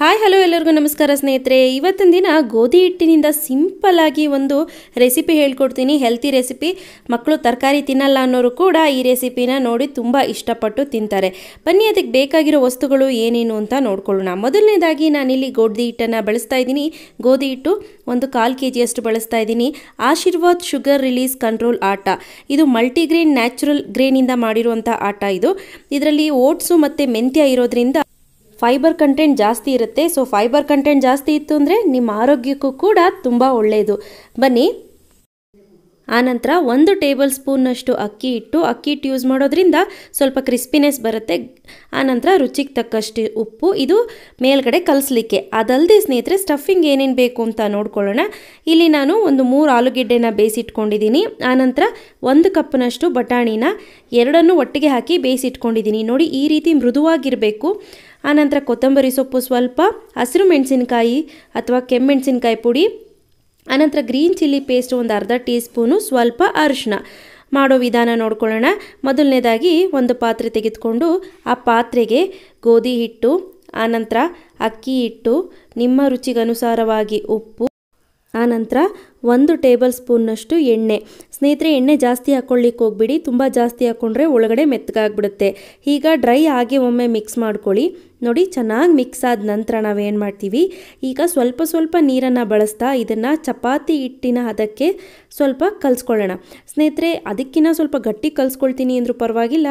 Hi hello ಎಲ್ಲರಿಗೂ ನಮಸ್ಕಾರ ಸ್ನೇಹಿತರೆ. ಇವತ್ತಿನ ದಿನ ಗೋಧಿ ಹಿಟ್ಟಿನಿಂದ ಸಿಂಪಲ್ ಆಗಿ ಒಂದು ರೆಸಿಪಿ ಹೇಳ್ಕೊಡ್ತೀನಿ. ಹೆಲ್ತಿ ರೆಸಿಪಿ ಮಕ್ಕಳು ತರಕಾರಿ ತಿನ್ನಲ್ಲ ಅನ್ನೋರು ಕೂಡ ಈ ರೆಸಿಪಿನ ನೋಡಿ ತುಂಬ ಇಷ್ಟಪಟ್ಟು ತಿಂತಾರೆ. ಬನ್ನಿ, ಅದಕ್ಕೆ ಬೇಕಾಗಿರೋ ವಸ್ತುಗಳು ಏನೇನು ಅಂತ ನೋಡ್ಕೊಳ್ಳೋಣ. ಮೊದಲನೇದಾಗಿ ನಾನಿಲ್ಲಿ ಗೋಧಿ ಹಿಟ್ಟನ್ನು ಬಳಸ್ತಾ ಇದ್ದೀನಿ. ಗೋಧಿ ಹಿಟ್ಟು ಒಂದು ಕಾಲು ಕೆ ಜಿಯಷ್ಟು ಬಳಸ್ತಾ ಇದ್ದೀನಿ. ಆಶೀರ್ವಾದ್ ಶುಗರ್ ರಿಲೀಸ್ ಕಂಟ್ರೋಲ್ ಆಟ. ಇದು ಮಲ್ಟಿಗ್ರೇನ್ ನ್ಯಾಚುರಲ್ ಗ್ರೇನಿಂದ ಮಾಡಿರುವಂಥ ಆಟ ಇದು. ಇದರಲ್ಲಿ ಓಟ್ಸು ಮತ್ತು ಮೆಂತ್ಯ ಇರೋದ್ರಿಂದ ಫೈಬರ್ ಕಂಟೆಂಟ್ ಜಾಸ್ತಿ ಇರುತ್ತೆ. ಸೊ ಫೈಬರ್ ಕಂಟೆಂಟ್ ಜಾಸ್ತಿ ಇತ್ತು ಅಂದರೆ ನಿಮ್ಮ ಆರೋಗ್ಯಕ್ಕೂ ಕೂಡ ತುಂಬ ಒಳ್ಳೆಯದು ಬನ್ನಿ ಆನಂತರ ಒಂದು ಟೇಬಲ್ ಸ್ಪೂನ್ನಷ್ಟು ಅಕ್ಕಿ ಇಟ್ಟು, ಅಕ್ಕಿ ಹಿಟ್ಟು ಯೂಸ್ ಮಾಡೋದ್ರಿಂದ ಸ್ವಲ್ಪ ಕ್ರಿಸ್ಪಿನೆಸ್ ಬರುತ್ತೆ. ಆನಂತರ ರುಚಿಗೆ ತಕ್ಕಷ್ಟು ಉಪ್ಪು, ಇದು ಮೇಲ್ಗಡೆ ಕಲಿಸ್ಲಿಕ್ಕೆ. ಅದಲ್ಲದೆ ಸ್ನೇಹಿತರೆ ಸ್ಟಫಿಂಗ್ ಏನೇನು ಬೇಕು ಅಂತ ನೋಡ್ಕೊಳ್ಳೋಣ. ಇಲ್ಲಿ ನಾನು ಒಂದು ಮೂರು ಆಲೂಗೆಡ್ಡೆನ ಬೇಯಿಸಿಟ್ಕೊಂಡಿದ್ದೀನಿ. ಆನಂತರ ಒಂದು ಕಪ್ನಷ್ಟು ಬಟಾಣಿನ ಎರಡನ್ನೂ ಒಟ್ಟಿಗೆ ಹಾಕಿ ಬೇಯಿಸಿಟ್ಕೊಂಡಿದ್ದೀನಿ. ನೋಡಿ, ಈ ರೀತಿ ಮೃದುವಾಗಿರಬೇಕು. ಆನಂತರ ಕೊತ್ತಂಬರಿ ಸೊಪ್ಪು ಸ್ವಲ್ಪ, ಹಸಿರು ಮೆಣಸಿನಕಾಯಿ ಅಥವಾ ಕೆಮ್ಮೆಣಸಿನಕಾಯಿ ಪುಡಿ ಆನಂತರ ಗ್ರೀನ್ ಚಿಲ್ಲಿ ಪೇಸ್ಟ್ ಒಂದು ಅರ್ಧ ಟೀ ಸ್ಪೂನು ಸ್ವಲ್ಪ ಅರಿಶಿನ ಮಾಡೋ ವಿಧಾನ ನೋಡ್ಕೊಳ್ಳೋಣ. ಮೊದಲನೇದಾಗಿ ಒಂದು ಪಾತ್ರೆ ತೆಗೆದುಕೊಂಡು ಆ ಪಾತ್ರೆಗೆ ಗೋಧಿ ಹಿಟ್ಟು, ಆನಂತರ ಅಕ್ಕಿ ಹಿಟ್ಟು, ನಿಮ್ಮ ರುಚಿಗನುಸಾರವಾಗಿ ಉಪ್ಪು ಆನಂತರ ಒಂದು ಟೇಬಲ್ ಸ್ಪೂನ್ನಷ್ಟು ಎಣ್ಣೆ. ಸ್ನೇಹಿತರೆ, ಎಣ್ಣೆ ಜಾಸ್ತಿ ಹಾಕ್ಕೊಳ್ಳಿಕ್ಕೆ ಹೋಗ್ಬಿಡಿ. ತುಂಬ ಜಾಸ್ತಿ ಹಾಕ್ಕೊಂಡ್ರೆ ಒಳಗಡೆ ಮೆತ್ತಗಾಗ್ಬಿಡುತ್ತೆ. ಈಗ ಡ್ರೈ ಆಗಿ ಒಮ್ಮೆ ಮಿಕ್ಸ್ ಮಾಡ್ಕೊಳ್ಳಿ. ನೋಡಿ, ಚೆನ್ನಾಗಿ ಮಿಕ್ಸ್ ಆದ ನಂತರ ನಾವೇನು ಮಾಡ್ತೀವಿ? ಈಗ ಸ್ವಲ್ಪ ಸ್ವಲ್ಪ ನೀರನ್ನು ಬಳಸ್ತಾ ಇದನ್ನು ಚಪಾತಿ ಹಿಟ್ಟಿನ ಅದಕ್ಕೆ ಸ್ವಲ್ಪ ಕಲಿಸ್ಕೊಳ್ಳೋಣ. ಸ್ನೇಹಿತರೆ ಅದಕ್ಕಿಂತ ಸ್ವಲ್ಪ ಗಟ್ಟಿ ಕಲಿಸ್ಕೊಳ್ತೀನಿ ಅಂದರೂ ಪರವಾಗಿಲ್ಲ.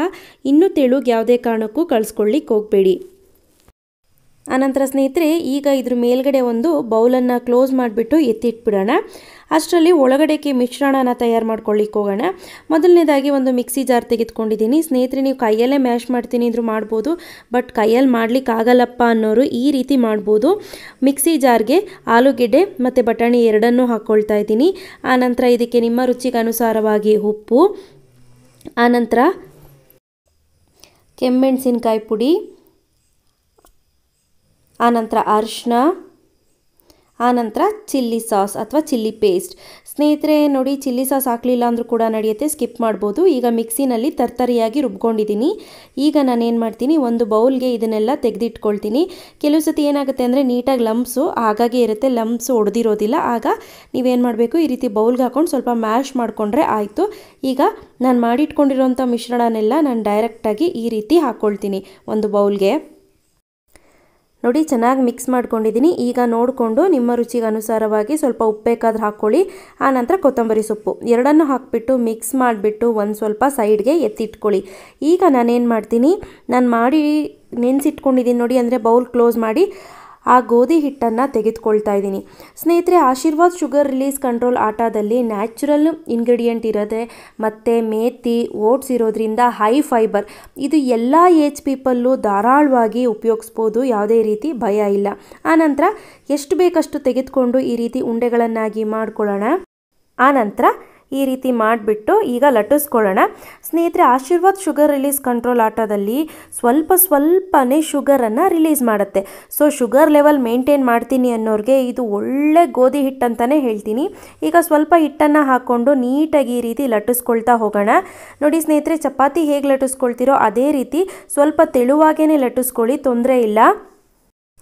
ಇನ್ನೂ ತೆಳುಗೆ ಯಾವುದೇ ಕಾರಣಕ್ಕೂ ಕಲಿಸ್ಕೊಳ್ಳಿಕ್ಕೆ ಹೋಗಬೇಡಿ. ಆನಂತರ ಸ್ನೇಹಿತರೆ, ಈಗ ಇದ್ರ ಮೇಲ್ಗಡೆ ಒಂದು ಬೌಲನ್ನು ಕ್ಲೋಸ್ ಮಾಡಿಬಿಟ್ಟು ಎತ್ತಿಟ್ಬಿಡೋಣ. ಅಷ್ಟರಲ್ಲಿ ಒಳಗಡೆಗೆ ಮಿಶ್ರಣನ ತಯಾರು ಮಾಡ್ಕೊಳ್ಳಿಕ್ಕೆ ಹೋಗೋಣ. ಮೊದಲನೇದಾಗಿ ಒಂದು ಮಿಕ್ಸಿ ಜಾರ್ ತೆಗೆದುಕೊಂಡಿದ್ದೀನಿ. ಸ್ನೇಹಿತರೆ, ನೀವು ಕೈಯಲ್ಲೇ ಮ್ಯಾಶ್ ಮಾಡ್ತೀನಿ ಅಂದರೂ ಮಾಡ್ಬೋದು, ಬಟ್ ಕೈಯಲ್ಲಿ ಮಾಡ್ಲಿಕ್ಕೆ ಆಗಲ್ಲಪ್ಪ ಅನ್ನೋರು ಈ ರೀತಿ ಮಾಡ್ಬೋದು. ಮಿಕ್ಸಿ ಜಾರ್ಗೆ ಆಲೂಗೆಡ್ಡೆ ಮತ್ತು ಬಟಾಣಿ ಎರಡನ್ನೂ ಹಾಕ್ಕೊಳ್ತಾ ಇದ್ದೀನಿ. ಆನಂತರ ಇದಕ್ಕೆ ನಿಮ್ಮ ರುಚಿಗೆ ಅನುಸಾರವಾಗಿ ಉಪ್ಪು. ಆನಂತರ ಕೆಮ್ಮೆಣಸಿನ್ಕಾಯಿ ಪುಡಿ. ಆನಂತರ ಅರಿಶಿನ, ಆನಂತರ ಚಿಲ್ಲಿ ಸಾಸ್ ಅಥವಾ ಚಿಲ್ಲಿ ಪೇಸ್ಟ್. ಸ್ನೇಹಿತರೆ, ನೋಡಿ, ಚಿಲ್ಲಿ ಸಾಸ್ ಹಾಕಲಿಲ್ಲ ಅಂದರೂ ಕೂಡ ನಡೆಯುತ್ತೆ, ಸ್ಕಿಪ್ ಮಾಡ್ಬೋದು. ಈಗ ಮಿಕ್ಸಿನಲ್ಲಿ ತರ್ತರಿಯಾಗಿ ರುಬ್ಕೊಂಡಿದ್ದೀನಿ. ಈಗ ನಾನೇನು ಮಾಡ್ತೀನಿ, ಒಂದು ಬೌಲ್ಗೆ ಇದನ್ನೆಲ್ಲ ತೆಗೆದಿಟ್ಕೊಳ್ತೀನಿ. ಕೆಲವು ಸತಿ ಏನಾಗುತ್ತೆ ಅಂದರೆ, ನೀಟಾಗಿ ಲಂಬ್ಸು ಹಾಗಾಗಿ ಇರುತ್ತೆ ಲಂಬ್ಸ್ ಒಡೆದಿರೋದಿಲ್ಲ. ಆಗ ನೀವೇನು ಮಾಡಬೇಕು, ಈ ರೀತಿ ಬೌಲ್ಗೆ ಹಾಕೊಂಡು ಸ್ವಲ್ಪ ಮ್ಯಾಶ್ ಮಾಡಿಕೊಂಡ್ರೆ ಆಯಿತು. ಈಗ ನಾನು ಮಾಡಿಟ್ಕೊಂಡಿರೋಂಥ ಮಿಶ್ರಣನೆಲ್ಲ ನಾನು ಡೈರೆಕ್ಟಾಗಿ ಈ ರೀತಿ ಹಾಕ್ಕೊಳ್ತೀನಿ, ಒಂದು ಬೌಲ್ಗೆ. ನೋಡಿ, ಚೆನ್ನಾಗಿ ಮಿಕ್ಸ್ ಮಾಡ್ಕೊಂಡಿದ್ದೀನಿ ಈಗ ನೋಡಿಕೊಂಡು ನಿಮ್ಮ ರುಚಿಗೆ ಅನುಸಾರವಾಗಿ ಸ್ವಲ್ಪ ಉಪ್ಪು ಹಾಕ್ಕೊಳ್ಳಿ. ಆ ಆನಂತರ ಕೊತ್ತಂಬರಿ ಸೊಪ್ಪು. ಎರಡನ್ನೂ ಹಾಕಿಬಿಟ್ಟು ಮಿಕ್ಸ್ ಮಾಡಿಬಿಟ್ಟು ಒಂದು ಸ್ವಲ್ಪ ಸೈಡ್ಗೆ ಎತ್ತಿಟ್ಕೊಳ್ಳಿ. ಈಗ ನಾನೇನು ಮಾಡ್ತೀನಿ? ನಾನು ಮಾಡಿ ನೆನೆಸಿಟ್ಕೊಂಡಿದ್ದೀನಿ ನೋಡಿ, ಅಂದರೆ ಬೌಲ್ ಕ್ಲೋಸ್ ಮಾಡಿ. ಆ ಗೋಧಿ ಹಿಟ್ಟನ್ನು ತೆಗೆದುಕೊಳ್ತಾ ಇದ್ದೀನಿ. ಸ್ನೇಹಿತರೆ, ಆಶೀರ್ವಾದ್ ಶುಗರ್ ರಿಲೀಸ್ ಕಂಟ್ರೋಲ್ ಆಟದಲ್ಲಿ ನ್ಯಾಚುರಲ್ ಇಂಗ್ರೀಡಿಯೆಂಟ್ ಇರೋದೆ ಮತ್ತು ಮೇತಿ, ಓಟ್ಸ್ ಇರೋದ್ರಿಂದ ಹೈ ಫೈಬರ್. ಇದು ಎಲ್ಲ ಏಜ್ ಪೀಪಲ್ಲು ಧಾರಾಳವಾಗಿ ಉಪಯೋಗಿಸ್ಬೋದು, ಯಾವುದೇ ರೀತಿ ಭಯ ಇಲ್ಲ. ಆನಂತರ, ಎಷ್ಟು ಬೇಕಷ್ಟು ತೆಗೆದುಕೊಂಡು ಈ ರೀತಿ ಉಂಡೆಗಳನ್ನಾಗಿ ಮಾಡ್ಕೊಳ್ಳೋಣ. ಆನಂತರ ಈ ರೀತಿ ಮಾಡಿಬಿಟ್ಟು ಈಗ ಲಟ್ಟಿಸ್ಕೊಳ್ಳೋಣ. ಸ್ನೇಹಿತರೆ, ಆಶೀರ್ವಾದ್ ಶುಗರ್ ರಿಲೀಸ್ ಕಂಟ್ರೋಲ್ ಆಟೋದಲ್ಲಿ ಸ್ವಲ್ಪ ಸ್ವಲ್ಪನೇ ಶುಗರನ್ನು ರಿಲೀಸ್ ಮಾಡುತ್ತೆ. ಸೊ, ಶುಗರ್ ಲೆವೆಲ್ ಮೇಂಟೈನ್ ಮಾಡ್ತೀನಿ ಅನ್ನೋರಿಗೆ ಇದು ಒಳ್ಳೆ ಗೋಧಿ ಹಿಟ್ಟು ಅಂತಲೇ ಹೇಳ್ತೀನಿ. ಈಗ ಸ್ವಲ್ಪ ಹಿಟ್ಟನ್ನು ಹಾಕ್ಕೊಂಡು ನೀಟಾಗಿ ಈ ರೀತಿ ಲಟ್ಟಿಸ್ಕೊಳ್ತಾ ಹೋಗೋಣ. ನೋಡಿ ಸ್ನೇಹಿತರೆ, ಚಪಾತಿ ಹೇಗೆ ಲಟ್ಟಿಸ್ಕೊಳ್ತೀರೋ ಅದೇ ರೀತಿ ಸ್ವಲ್ಪ ತೆಳುವಾಗೇ ಲಟ್ಟಿಸ್ಕೊಳ್ಳಿ, ತೊಂದರೆ ಇಲ್ಲ.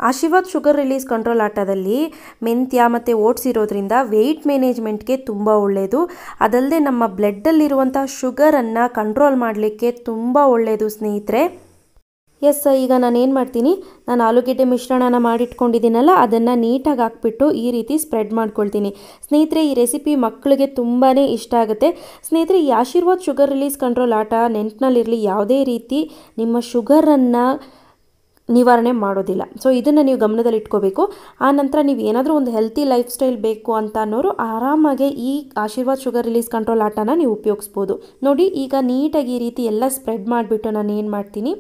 ಆಶೀರ್ವಾದ್ ಶುಗರ್ ರಿಲೀಸ್ ಕಂಟ್ರೋಲ್ ಆಟದಲ್ಲಿ ಮೆಂತ್ಯ ಮತ್ತು ಓಟ್ಸ್ ಇರೋದ್ರಿಂದ ವೆಯ್ಟ್ ಮ್ಯಾನೇಜ್ಮೆಂಟ್ಗೆ ತುಂಬ ಒಳ್ಳೆಯದು ಅದಲ್ಲದೆ ನಮ್ಮ ಬ್ಲಡ್ಡಲ್ಲಿರುವಂಥ ಶುಗರನ್ನು ಕಂಟ್ರೋಲ್ ಮಾಡಲಿಕ್ಕೆ ತುಂಬ ಒಳ್ಳೆಯದು ಸ್ನೇಹಿತರೆ. ಎಸ್ ಈಗ ನಾನು ಏನು ಮಾಡ್ತೀನಿ? ನಾನು ಆಲೂಗೆಡ್ಡೆ ಮಿಶ್ರಣನ ಮಾಡಿಟ್ಕೊಂಡಿದ್ದೀನಲ್ಲ, ಅದನ್ನು ನೀಟಾಗಿ ಹಾಕ್ಬಿಟ್ಟು ಈ ರೀತಿ ಸ್ಪ್ರೆಡ್ ಮಾಡ್ಕೊಳ್ತೀನಿ. ಸ್ನೇಹಿತರೆ, ಈ ರೆಸಿಪಿ ಮಕ್ಕಳಿಗೆ ತುಂಬಾ ಇಷ್ಟ ಆಗುತ್ತೆ. ಸ್ನೇಹಿತರೆ, ಈ ಆಶೀರ್ವಾದ್ ಶುಗರ್ ರಿಲೀಸ್ ಕಂಟ್ರೋಲ್ ಆಟ ನೆನಪಿನಲ್ಲಿರಲಿ ಯಾವುದೇ ರೀತಿ ನಿಮ್ಮ ಶುಗರನ್ನು ನಿವಾರಣೆ ಮಾಡೋದಿಲ್ಲ. ಸೊ ಇದನ್ನು ನೀವು ಗಮನದಲ್ಲಿ ಇಟ್ಕೋಬೇಕು ಆ ನಂತರ ನೀವು ಏನಾದರೂ ಒಂದು ಹೆಲ್ತಿ ಲೈಫ್ ಸ್ಟೈಲ್ ಬೇಕು ಅಂತ ಅನ್ನೋರು ಆರಾಮಾಗಿ ಈ ಆಶೀರ್ವಾದ್ ಶುಗರ್ ರಿಲೀಸ್ ಕಂಟ್ರೋಲ್ ಆಟನ ನೀವು ಉಪಯೋಗಿಸ್ಬೋದು. ನೋಡಿ, ಈಗ ನೀಟಾಗಿ ಈ ರೀತಿ ಎಲ್ಲ ಸ್ಪ್ರೆಡ್ ಮಾಡಿಬಿಟ್ಟು ನಾನು ಏನು ಮಾಡ್ತೀನಿ?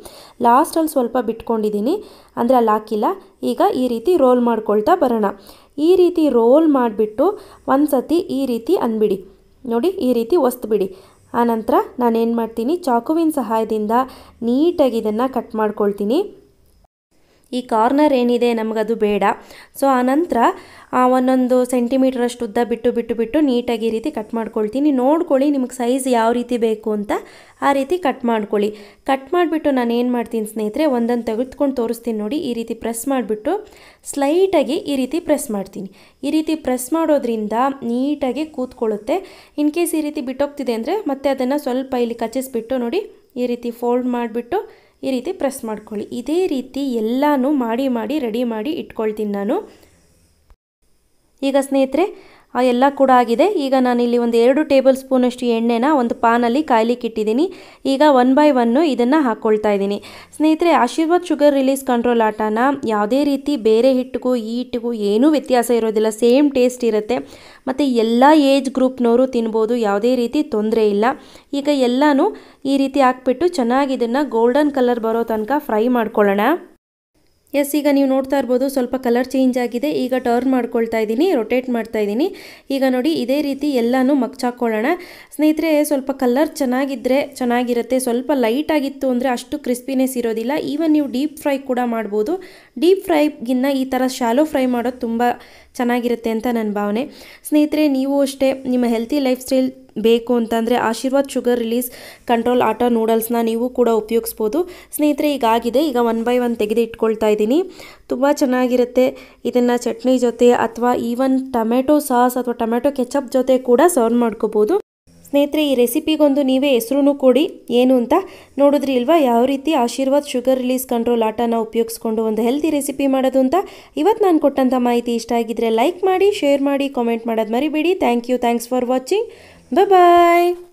ಲಾಸ್ಟಲ್ಲಿ ಸ್ವಲ್ಪ ಬಿಟ್ಕೊಂಡಿದ್ದೀನಿ ಅಂದರೆ ಅಲ್ಲಿ ಹಾಕಿಲ್ಲ. ಈಗ ಈ ರೀತಿ ರೋಲ್ ಮಾಡ್ಕೊಳ್ತಾ ಬರೋಣ. ಈ ರೀತಿ ರೋಲ್ ಮಾಡಿಬಿಟ್ಟು ಒಂದು ಸತಿ ಈ ರೀತಿ ಅಂದ್ಬಿಡಿ. ನೋಡಿ, ಈ ರೀತಿ ಒಸ್ತುಬಿಡಿ. ಆನಂತರ ನಾನೇನು ಮಾಡ್ತೀನಿ? ಚಾಕುವಿನ ಸಹಾಯದಿಂದ ನೀಟಾಗಿ ಇದನ್ನು ಕಟ್ ಮಾಡ್ಕೊಳ್ತೀನಿ. ಈ ಕಾರ್ನರ್ ಏನಿದೆ ನಮಗದು ಬೇಡ. ಸೊ ಆನಂತರ ಒಂದೊಂದು ಸೆಂಟಿಮೀಟ್ರಷ್ಟು ಉದ್ದ ಬಿಟ್ಟು ಬಿಟ್ಟು ಬಿಟ್ಟು ನೀಟಾಗಿ ಈ ರೀತಿ ಕಟ್ ಮಾಡ್ಕೊಳ್ತೀನಿ. ನೋಡ್ಕೊಳ್ಳಿ ನಿಮಗೆ ಸೈಜ್ ಯಾವ ರೀತಿ ಬೇಕು ಅಂತ ಆ ರೀತಿ ಕಟ್ ಮಾಡ್ಕೊಳ್ಳಿ. ಕಟ್ ಮಾಡಿಬಿಟ್ಟು ನಾನು ಏನು ಮಾಡ್ತೀನಿ ಸ್ನೇಹಿತರೆ, ಒಂದೊಂದು ತೆಗೆದುಕೊಂಡು ತೋರಿಸ್ತೀನಿ ನೋಡಿ. ಈ ರೀತಿ ಪ್ರೆಸ್ ಮಾಡಿಬಿಟ್ಟು ಸ್ಲೈಟಾಗಿ ಈ ರೀತಿ ಪ್ರೆಸ್ ಮಾಡ್ತೀನಿ. ಈ ರೀತಿ ಪ್ರೆಸ್ ಮಾಡೋದ್ರಿಂದ ನೀಟಾಗಿ ಕೂತ್ಕೊಳ್ಳುತ್ತೆ. ಇನ್ ಕೇಸ್ ಈ ರೀತಿ ಬಿಟ್ಟೋಗ್ತಿದೆ ಅಂದರೆ ಮತ್ತೆ ಅದನ್ನು ಸ್ವಲ್ಪ ಇಲ್ಲಿ ಕಚ್ಚಿಸ್ಬಿಟ್ಟು ನೋಡಿ, ಈ ರೀತಿ ಫೋಲ್ಡ್ ಮಾಡಿಬಿಟ್ಟು ಈ ರೀತಿ ಪ್ರೆಸ್ ಮಾಡ್ಕೊಳ್ಳಿ. ಇದೇ ರೀತಿ ಎಲ್ಲನೂ ಮಾಡಿ ಮಾಡಿ ರೆಡಿ ಮಾಡಿ ಇಟ್ಕೊಳ್ತೀನಿ ನಾನು. ಈಗ ಸ್ನೇಹಿತರೆ ಎಲ್ಲ ಕೂಡ ಆಗಿದೆ. ಈಗ ನಾನಿಲ್ಲಿ ಒಂದು ಎರಡು ಟೇಬಲ್ ಸ್ಪೂನಷ್ಟು ಎಣ್ಣೆನ ಒಂದು ಪಾನಲ್ಲಿ ಕಾಯ್ಲಿಕ್ಕೆ ಇಟ್ಟಿದ್ದೀನಿ. ಈಗ ಒನ್ ಬೈ ಒನ್ನು ಇದನ್ನು ಹಾಕ್ಕೊಳ್ತಾ ಇದ್ದೀನಿ. ಸ್ನೇಹಿತರೆ, ಆಶೀರ್ವಾದ್ ಶುಗರ್ ರಿಲೀಸ್ ಕಂಟ್ರೋಲ್ ಆಟನ ಯಾವುದೇ ರೀತಿ ಬೇರೆ ಹಿಟ್ಟಿಗೂ, ಈ ಹಿಟ್ಟಿಗೂ ಏನೂ ವ್ಯತ್ಯಾಸ ಇರೋದಿಲ್ಲ. ಸೇಮ್ ಟೇಸ್ಟ್ ಇರುತ್ತೆ. ಮತ್ತು ಎಲ್ಲ ಏಜ್ ಗ್ರೂಪ್ನವರು ತಿನ್ಬೋದು. ಯಾವುದೇ ರೀತಿ ತೊಂದರೆ ಇಲ್ಲ. ಈಗ ಎಲ್ಲನೂ ಈ ರೀತಿ ಹಾಕ್ಬಿಟ್ಟು ಚೆನ್ನಾಗಿ ಇದನ್ನು ಗೋಲ್ಡನ್ ಕಲರ್ ಬರೋ ತನಕ ಫ್ರೈ ಮಾಡ್ಕೊಳ್ಳೋಣ. ಎಸ್ ಈಗ ನೀವು ನೋಡ್ತಾ ಇರ್ಬೋದು, ಸ್ವಲ್ಪ ಕಲರ್ ಚೇಂಜ್ ಆಗಿದೆ. ಈಗ ಟರ್ನ್ ಮಾಡ್ಕೊಳ್ತಾ ಇದ್ದೀನಿ ರೊಟೇಟ್ ಮಾಡ್ತಾ ಇದ್ದೀನಿ. ಈಗ ನೋಡಿ, ಇದೇ ರೀತಿ ಎಲ್ಲನೂ ಮಗ್ಚಾಕೊಳ್ಳೋಣ. ಸ್ನೇಹಿತರೆ, ಸ್ವಲ್ಪ ಕಲರ್ ಚೆನ್ನಾಗಿದ್ದರೆ ಚೆನ್ನಾಗಿರುತ್ತೆ. ಸ್ವಲ್ಪ ಲೈಟ್ ಆಗಿತ್ತು ಅಂದರೆ ಅಷ್ಟು ಕ್ರಿಸ್ಪಿನೆಸ್ ಇರೋದಿಲ್ಲ. ಈವನ್ ನೀವು ಡೀಪ್ ಫ್ರೈ ಕೂಡ ಮಾಡ್ಬೋದು. ಡೀಪ್ ಫ್ರೈಗಿನ್ನ ಈ ಥರ ಶಾಲೋ ಫ್ರೈ ಮಾಡೋದು ತುಂಬ ಚೆನ್ನಾಗಿರುತ್ತೆ ಅಂತ ನನ್ನ ಭಾವನೆ. ಸ್ನೇಹಿತರೆ, ನೀವು ಅಷ್ಟೇ ನಿಮ್ಮ ಹೆಲ್ತಿ ಲೈಫ್ ಸ್ಟೈಲ್ ಬೇಕು ಅಂತಂದರೆ ಆಶೀರ್ವಾದ್ ಶುಗರ್ ರಿಲೀಸ್ ಕಂಟ್ರೋಲ್ ಆಟೋ ನೂಡಲ್ಸ್ನ ನೀವು ಕೂಡ ಉಪಯೋಗಿಸ್ಬೋದು. ಸ್ನೇಹಿತರೆ ಈಗ ಆಗಿದೆ ಈಗ ಒನ್ ಬೈ ಒನ್ ತೆಗೆದು ಇಟ್ಕೊಳ್ತಾ ಇದ್ದೀನಿ. ತುಂಬ ಚೆನ್ನಾಗಿರುತ್ತೆ. ಇದನ್ನು ಚಟ್ನಿ ಜೊತೆ ಅಥವಾ ಈವನ್ ಟೊಮೆಟೊ ಸಾಸ್ ಅಥವಾ ಟೊಮೆಟೊ ಕೆಚಪ್ ಜೊತೆ ಕೂಡ ಸರ್ವ್ ಮಾಡ್ಕೋಬೋದು. ಸ್ನೇಹಿತರೆ, ಈ ರೆಸಿಪಿಗೊಂದು ನೀವೇ ಹೆಸರು ಕೊಡಿ. ಏನು ಅಂತ ನೋಡಿದ್ರಿ ಇಲ್ವಾ? ಯಾವ ರೀತಿ ಆಶೀರ್ವಾದ್ ಶುಗರ್ ರಿಲೀಸ್ ಕಂಟ್ರೋಲ್ ಆಟನ ಉಪಯೋಗಿಸ್ಕೊಂಡು ಒಂದು ಹೆಲ್ತಿ ರೆಸಿಪಿ ಮಾಡೋದು ಅಂತ ಇವತ್ತು ನಾನು ಕೊಟ್ಟಂಥ ಮಾಹಿತಿ ಇಷ್ಟ ಆಗಿದ್ದರೆ ಲೈಕ್ ಮಾಡಿ ಶೇರ್ ಮಾಡಿ ಕಾಮೆಂಟ್ ಮಾಡೋದು ಮರಿಬೇಡಿ. Thank you thanks for watching Bye-bye.